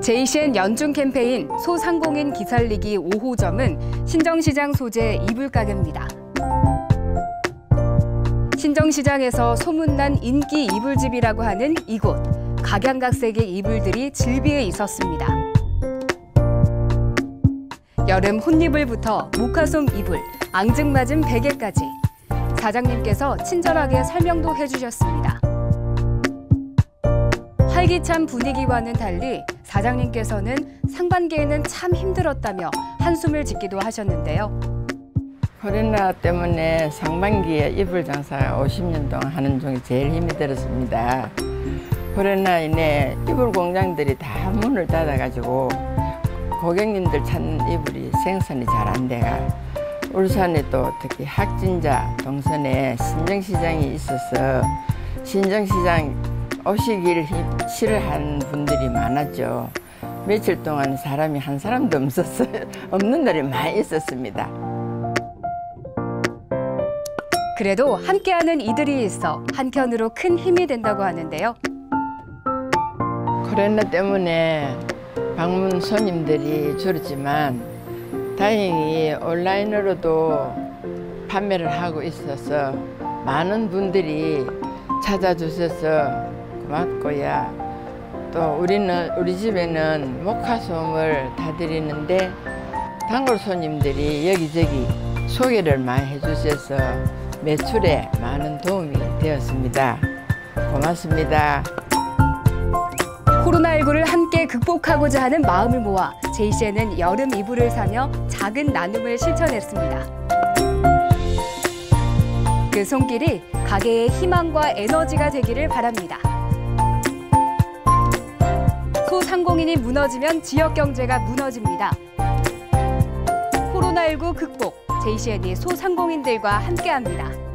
JCN 연중 캠페인 소상공인 기살리기 5호점은 신정시장 소재 이불 가게입니다. 신정시장에서 소문난 인기 이불집이라고 하는 이곳. 각양각색의 이불들이 즐비해 있었습니다. 여름 혼이불부터 모카솜 이불, 앙증맞은 베개까지 사장님께서 친절하게 설명도 해주셨습니다. 활기찬 분위기와는 달리 사장님께서는 상반기에는 참 힘들었다며 한숨을 짓기도 하셨는데요. 코로나 때문에 상반기에 이불 장사 50년 동안 하는 중에 제일 힘이 들었습니다. 코로나 인해 이불 공장들이 다 문을 닫아가지고 고객님들 찾는 이불이 생산이 잘 안 돼가 울산에 또 특히 학진자 동선에 신정시장이 있어서 신정시장 오시기를 히- 싫어하는 분들이 많았죠. 며칠 동안 사람이 한 사람도 없었어요. 없는 날이 많이 있었습니다. 그래도 함께하는 이들이 있어 한켠으로 큰 힘이 된다고 하는데요. 코로나 때문에 방문 손님들이 줄었지만 다행히 온라인으로도 판매를 하고 있어서 많은 분들이 찾아주셔서 고맙고요. 또 우리는 우리 집에는 모카솜을 다 드리는데 단골 손님들이 여기저기 소개를 많이 해주셔서 매출에 많은 도움이 되었습니다. 고맙습니다. 코로나19를 함께 극복하고자 하는 마음을 모아 제이씨에는 여름 이불을 사며 작은 나눔을 실천했습니다. 그 손길이 가게의 희망과 에너지가 되기를 바랍니다. 소상공인이 무너지면 지역 경제가 무너집니다. 코로나19 극복, 제이씨엔이 소상공인들과 함께합니다.